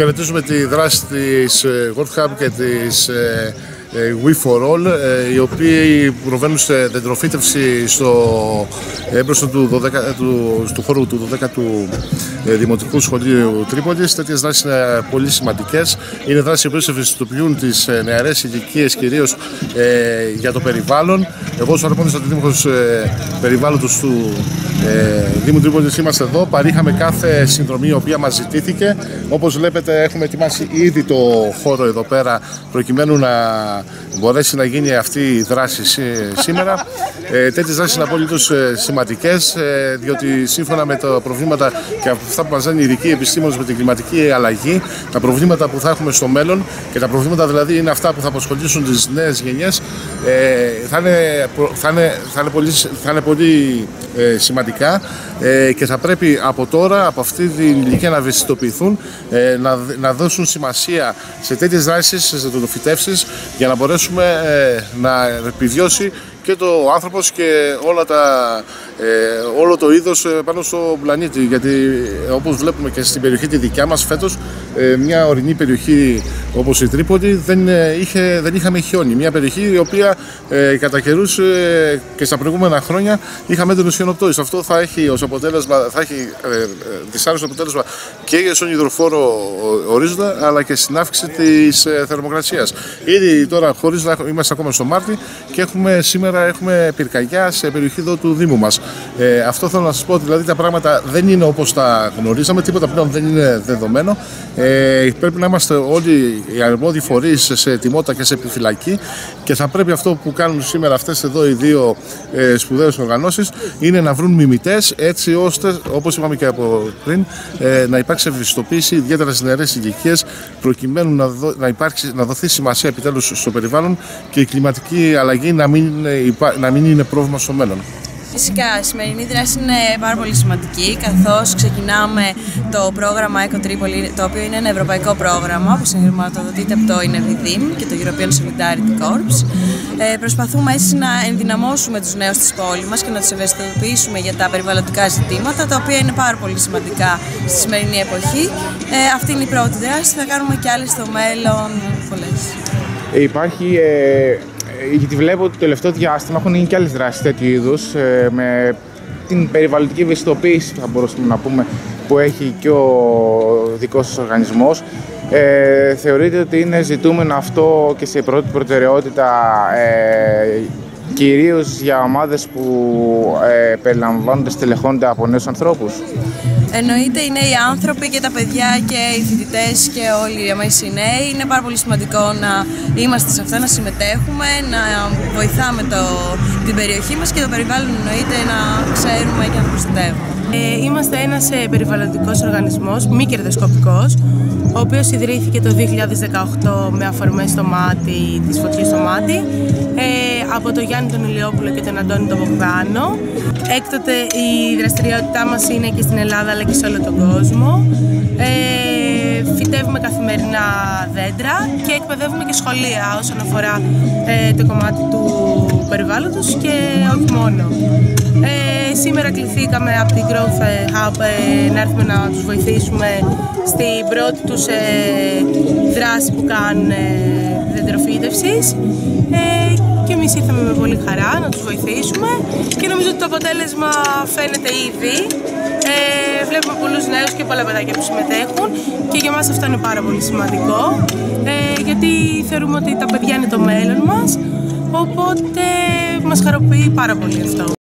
Χαιρετίζουμε τη δράση της ε, World Hub και της ε, ε, We for All, οι οποίοι προβαίνουν σε δεντροφύτευση στο έμπροσθο του, 12, του, του χώρου του 12ου Δημοτικού Σχολείου Τρίπολης. Τέτοιες δράσεις είναι πολύ σημαντικές. Είναι δράσεις που ευαισθητοποιούν τις νεαρές ηλικίες κυρίως για το περιβάλλον. Εγώ, ως αρμόδιος αντιδήμαρχο περιβάλλοντος του ε, Δήμου Τρίπολης είμαστε εδώ, παρήχαμε κάθε συνδρομή η οποία μας ζητήθηκε. Όπως βλέπετε έχουμε ετοιμάσει ήδη το χώρο εδώ πέρα προκειμένου να μπορέσει να γίνει αυτή η δράση σήμερα. Ε, τέτοιες δράσεις είναι απολύτως ε, σημαντικές ε, διότι σύμφωνα με τα προβλήματα και αυτά που μας λένε οι ειδικοί επιστήμονες με την κλιματική αλλαγή, τα προβλήματα που θα έχουμε στο μέλλον και τα προβλήματα δηλαδή είναι αυτά που θα απασχολήσουν τις νέες γενιές ε, θα, είναι, θα, είναι, θα, είναι πολύ, θα είναι πολύ ε, σημαντικά ε, και θα πρέπει από τώρα, από αυτή την ηλικία να ευαισθητοποιηθούν, ε, να, να δώσουν σημασία σε τέτοιες δράσεις, σε φυτεύσεις για να μπορέσουμε ε, να επιβιώσει και το άνθρωπος και όλα τα, ε, όλο το είδος πάνω στο πλανήτη. Γιατί όπως βλέπουμε και στην περιοχή τη δικιά μας φέτος ε, μια ορεινή περιοχή όπως η Τρίπολη δεν, είχε, δεν είχαμε χιόνι μια περιοχή η οποία ε, κατά καιρούς ε, και στα προηγούμενα χρόνια είχαμε έντονο χιονοπτώση αυτό θα έχει ως αποτέλεσμα θα έχει ε, δυσάρεστο αποτέλεσμα και στον υδροφόρο ορίζοντα αλλά και στην αύξηση της ε, θερμοκρασίας ήδη τώρα χωρίς να είμαστε ακόμα στο Μάρτι και έχουμε σήμερα έχουμε πυρκαγιά σε περιοχή εδώ του Δήμου μας. Ε, αυτό θέλω να σας πω, δηλαδή τα πράγματα δεν είναι όπως τα γνωρίζαμε, τίποτα πλέον δεν είναι δεδομένο. Ε, πρέπει να είμαστε όλοι οι αρμόδιοι φορείς σε ετοιμότητα και σε επιφυλακή και θα πρέπει αυτό που κάνουν σήμερα αυτές εδώ οι δύο ε, σπουδαίες οργανώσεις είναι να βρουν μιμητές έτσι ώστε, όπως είπαμε και από πριν, ε, να υπάρξει ευαισθητοποίηση ιδιαίτερα στις νεαρές ηλικίες προκειμένου να, δω, να, υπάρξει, να δοθεί σημασία επιτέλους στο περιβάλλον και η κλιματική αλλαγή να μην να μην είναι πρόβλημα στο μέλλον. Φυσικά, η σημερινή δράση είναι πάρα πολύ σημαντική, καθώς ξεκινάμε το πρόγραμμα Eco Tripoli, το οποίο είναι ένα ευρωπαϊκό πρόγραμμα που συγχρηματοδοτείται από το INEVIDIM και το European Solidarity Corps. Ε, προσπαθούμε έτσι να ενδυναμώσουμε τους νέους της πόλης μας και να τους ευαισθητοποιήσουμε για τα περιβαλλοντικά ζητήματα, τα οποία είναι πάρα πολύ σημαντικά στη σημερινή εποχή. Ε, αυτή είναι η πρώτη δράση, θα κάνουμε και άλλες στο μέλλον πολλές. Υπάρχει ε, ε, γιατί βλέπω ότι το τελευταίο διάστημα έχουν γίνει και άλλες δράσεις τέτοιου είδους ε, με την περιβαλλοντική ευαισθητοποίηση, θα μπορούσαμε να πούμε, που έχει και ο δικός σας οργανισμός. Ε, θεωρείτε ότι είναι ζητούμενο αυτό και σε πρώτη προτεραιότητα ε, κυρίως για ομάδες που ε, περιλαμβάνονται, στελεχώνται από νέους ανθρώπους. Εννοείται είναι οι άνθρωποι και τα παιδιά και οι φοιτητές και όλοι εμείς οι νέοι. Είναι πάρα πολύ σημαντικό να είμαστε σε αυτά, να συμμετέχουμε, να βοηθάμε το, την περιοχή μας και το περιβάλλον εννοείται να ξέρουμε και να προστατεύουμε. Ε, είμαστε ένας ε, περιβαλλοντικός οργανισμός, μη κερδοσκοπικός, ο οποίος ιδρύθηκε το 2018 με αφορμές στο μάτι, της φωτιές στο μάτι, ε, από τον Γιάννη τον Ηλιόπουλο και τον Αντώνη τον Μπογδάνο. Έκτοτε η δραστηριότητά μας είναι και στην Ελλάδα αλλά και σε όλο τον κόσμο. Ε, φυτεύουμε καθημερινά δέντρα και εκπαιδεύουμε και σχολεία όσον αφορά ε, το κομμάτι του περιβάλλοντος και όχι μόνο. Ε, σήμερα κληθήκαμε από την Growth Hub ε, να έρθουμε να τους βοηθήσουμε στην πρώτη τους ε, δράση που κάνουν ε, δεντροφύτευσης και εμείς ήρθαμε με πολύ χαρά να τους βοηθήσουμε και νομίζω ότι το αποτέλεσμα φαίνεται ήδη. Ε, βλέπουμε πολλούς νέους και πολλά παιδάκια που συμμετέχουν και για μας αυτό είναι πάρα πολύ σημαντικό ε, γιατί θεωρούμε ότι τα παιδιά είναι το μέλλον μας οπότε μας χαροποιεί πάρα πολύ αυτό.